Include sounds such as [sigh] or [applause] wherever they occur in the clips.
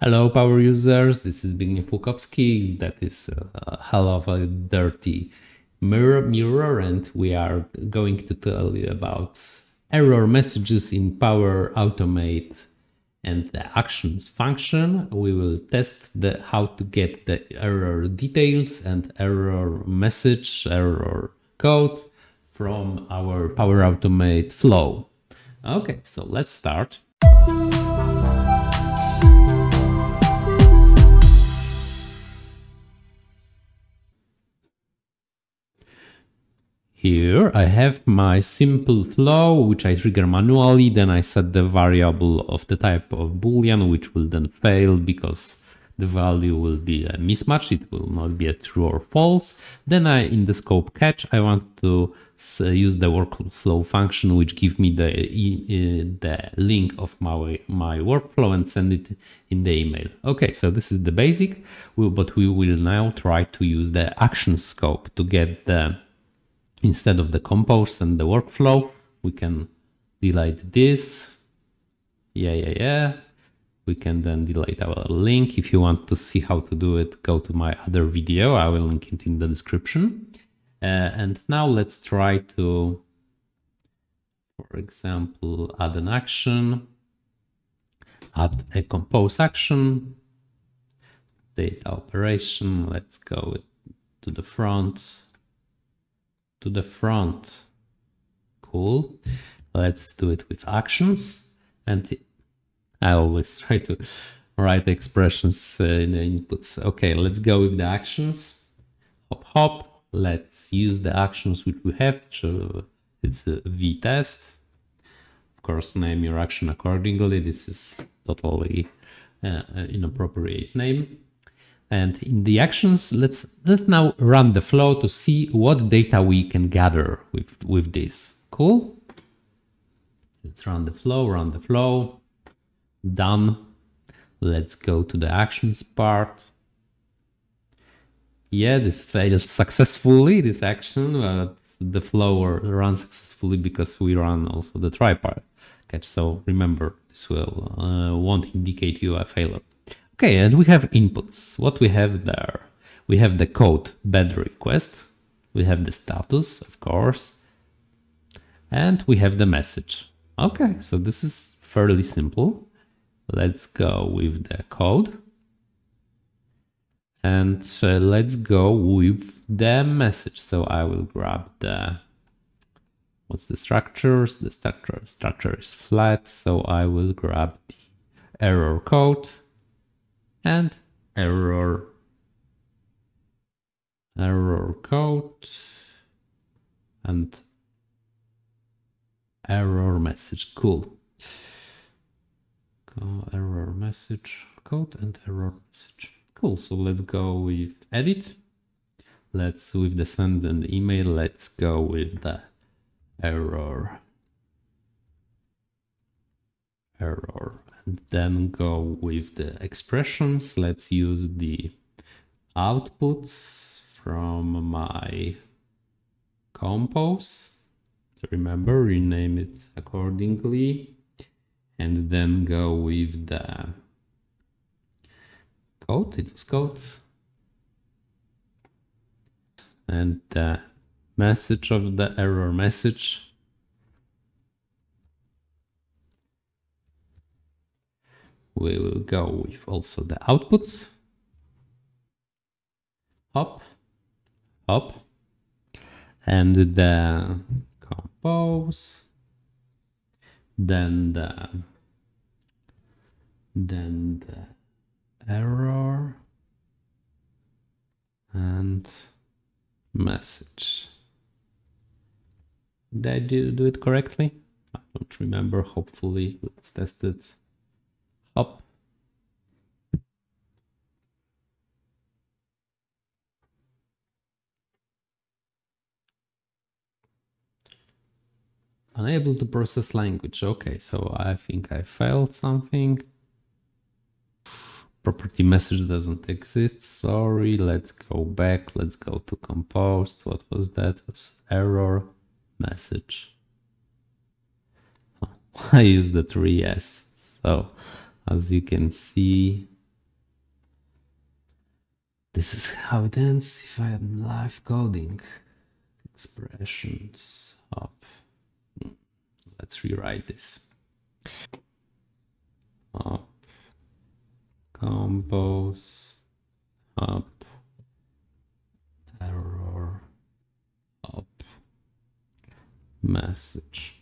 Hello, power users. This is Zbigniew Lukowski. That is a hell of a dirty mirror, mirror, and we are going to tell you about error messages in Power Automate and the actions function. We will test the how to get the error details and error message, error code from our Power Automate flow. Okay, so let's start. Here I have my simple flow, which I trigger manually. Then I set the variable of the type of boolean, which will then fail because the value will be a mismatch. It will not be a true or false. Then I, in the scope catch, I want to use the workflow function, which give me the the link of my my workflow and send it in the email. Okay, so this is the basic, but we will now try to use the action scope to get the instead of the compose and the workflow, we can delete this. Yeah, yeah, yeah. We can then delete our link. If you want to see how to do it, go to my other video. I will link it in the description. Uh, and now let's try to, for example, add an action, add a compose action, data operation. Let's go to the front to the front. Cool. Let's do it with actions. And I always [laughs] try to write expressions uh, in the inputs. Okay, let's go with the actions. Hop, hop. Let's use the actions which we have. So It's a v-test. Of course, name your action accordingly. This is totally uh, inappropriate name. And in the actions, let's, let's now run the flow to see what data we can gather with, with this. Cool? Let's run the flow, run the flow. Done. Let's go to the actions part. Yeah, this failed successfully, this action, but the flow runs successfully because we run also the try part catch. So remember, this will uh, won't indicate you a failure. Okay, and we have inputs. What we have there? We have the code bed request. We have the status, of course. And we have the message. Okay, so this is fairly simple. Let's go with the code. And uh, let's go with the message. So I will grab the, what's the structures? The structure, structure is flat. So I will grab the error code and error. Error code. And error message. Cool. Error message code and error message. Cool. So let's go with edit. Let's with the send and email. Let's go with the error error And then go with the expressions. Let's use the outputs from my compose. Remember, rename it accordingly. And then go with the code, it was code. And the message of the error message we will go with also the outputs. Hop, hop, and the compose, then the then the error and message. Did I do it correctly? I don't remember. Hopefully, let's test it up. Unable to process language. Okay, so I think I failed something. Property message doesn't exist. Sorry, let's go back. Let's go to composed. What was that? It was error message. [laughs] I used the 3S. So as you can see this is how it ends if I am live coding. Expressions up. Let's rewrite this. Up. Compose. Up. Error. Up. Message.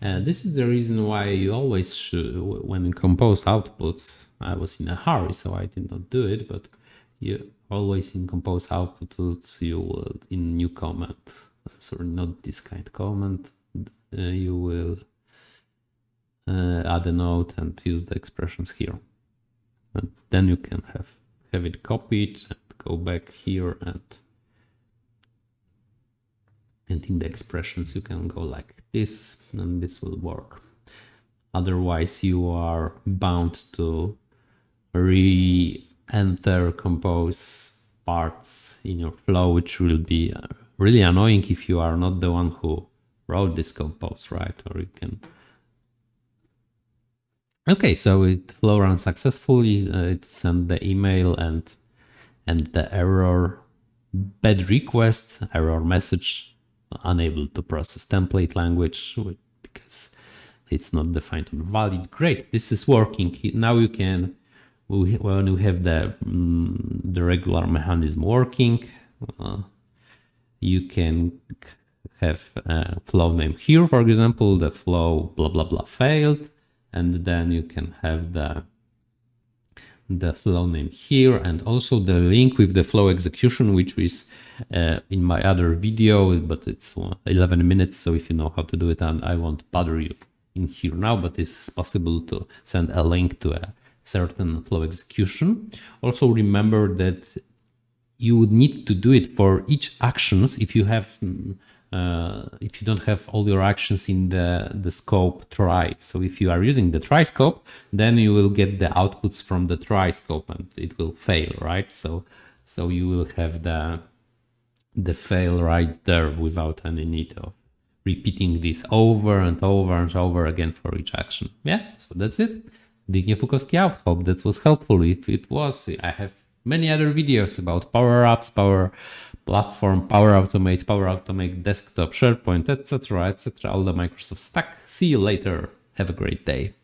And this is the reason why you always should, when you compose outputs, I was in a hurry, so I did not do it, but you always in compose outputs, you will in new comment, sorry, not this kind comment, uh, you will uh, add a note and use the expressions here. And then you can have, have it copied and go back here and and in the expressions you can go like this and this will work. Otherwise you are bound to re-enter compose parts in your flow which will be uh, really annoying if you are not the one who wrote this compose right? Or you can okay so it flow ran successfully uh, it sent the email and and the error bad request error message unable to process template language because it's not defined on valid. Great, this is working. Now you can, when you have the, um, the regular mechanism working, uh, you can have a flow name here, for example, the flow blah, blah, blah failed. And then you can have the the flow name here and also the link with the flow execution, which is uh, in my other video, but it's 11 minutes. So if you know how to do it, and I won't bother you in here now, but it's possible to send a link to a certain flow execution. Also remember that you would need to do it for each actions if you have mm, Uh, if you don't have all your actions in the, the scope try. So if you are using the try scope, then you will get the outputs from the try scope and it will fail, right? So so you will have the the fail right there without any need of repeating this over and over and over again for each action. Yeah, so that's it. Zbigniew Lukowski out. Hope that was helpful. If it was, I have many other videos about Power Apps, Power Platform, Power Automate, Power Automate Desktop, SharePoint, etc., etc., all the Microsoft stack. See you later. Have a great day.